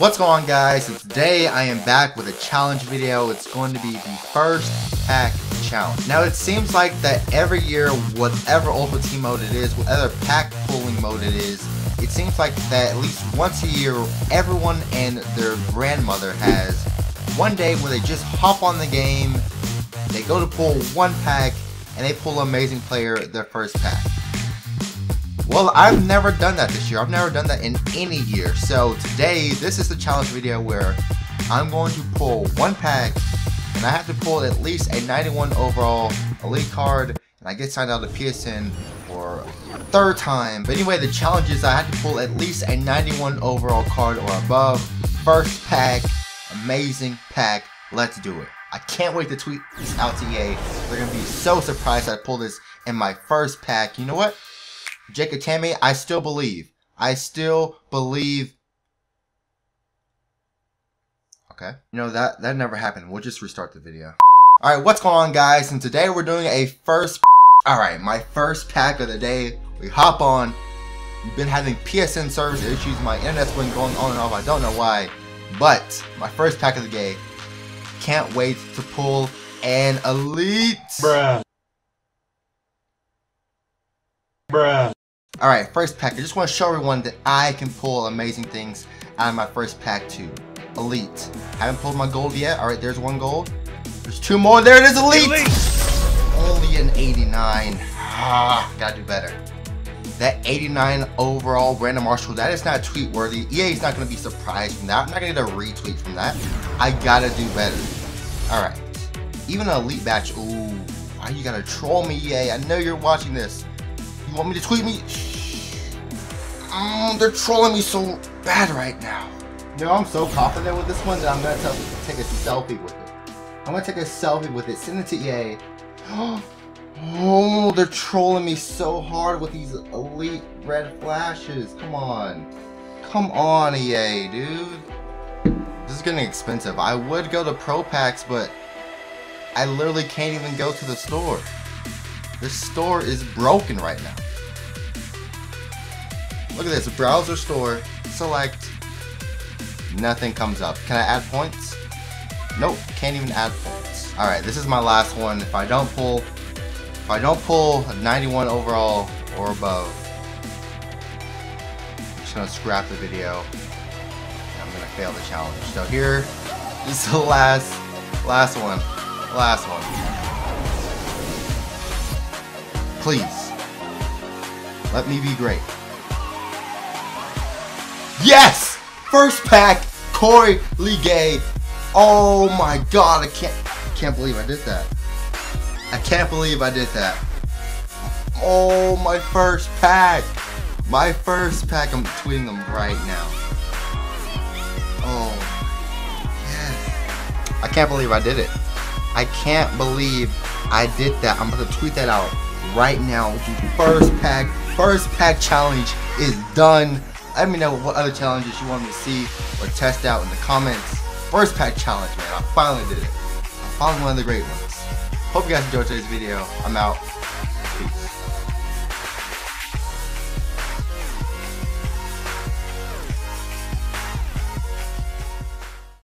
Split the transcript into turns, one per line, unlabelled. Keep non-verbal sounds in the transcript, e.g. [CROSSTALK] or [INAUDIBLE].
What's going on guys? So today I am back with a challenge video. It's going to be the first pack challenge. Now it seems like that every year, whatever Ultimate Team mode it is, whatever pack pulling mode it is, it seems like that at least once a year, everyone and their grandmother has one day where they just hop on the game, they go to pull one pack, and they pull an Amazing Player their first pack. Well, I've never done that this year. I've never done that in any year. So today, this is the challenge video where I'm going to pull one pack, and I have to pull at least a 91 overall elite card, and I get signed out of PSN for third time. But anyway, the challenge is I have to pull at least a 91 overall card or above. First pack, amazing pack. Let's do it. I can't wait to tweet this out to EA. They're gonna be so surprised I pulled this in my first pack. You know what? Jacob Tammy, I still believe. I still believe. Okay. You know, that, that never happened. We'll just restart the video. Alright, what's going on guys? And today we're doing a first... [LAUGHS] Alright, my first pack of the day. We hop on. Been having PSN service issues. My internet's been going on and off. I don't know why. But, my first pack of the day. Can't wait to pull an elite.
Bruh. Bruh.
Alright, first pack. I just want to show everyone that I can pull amazing things out of my first pack too. Elite. Haven't pulled my gold yet. Alright, there's one gold. There's two more. There it is, Elite! elite. Only an 89. Ah, gotta do better. That 89 overall Brandon Marshall, that is not tweet worthy. EA is not going to be surprised from that. I'm not going to get a retweet from that. I gotta do better. Alright. Even an elite batch. Ooh, why you gotta troll me, EA? I know you're watching this. You want me to tweet me? Mm, they're trolling me so bad right now. You know, I'm so confident with this one that I'm gonna take a selfie with it. I'm gonna take a selfie with it, send it to EA. [GASPS] Oh, they're trolling me so hard with these elite red flashes. Come on. Come on, EA, dude. This is getting expensive. I would go to Pro Packs, but I literally can't even go to the store. This store is broken right now. Look at this, browser store, select, nothing comes up. Can I add points? Nope, can't even add points. Alright, this is my last one. If I don't pull, if I don't pull 91 overall or above, I'm just gonna scrap the video. I'm gonna fail the challenge. So here is the last, last one, last one. Please. Let me be great. Yes! First pack, Corey Liuge. Oh my god, I can't I can't believe I did that. I can't believe I did that. Oh, my first pack. My first pack, I'm tweeting them right now. Oh, yes. I can't believe I did it. I can't believe I did that. I'm to tweet that out right now. First pack, first pack challenge is done. Let me know what other challenges you want me to see or test out in the comments. First pack challenge, man. I finally did it. I finally one of the great ones. Hope you guys enjoyed today's video. I'm out.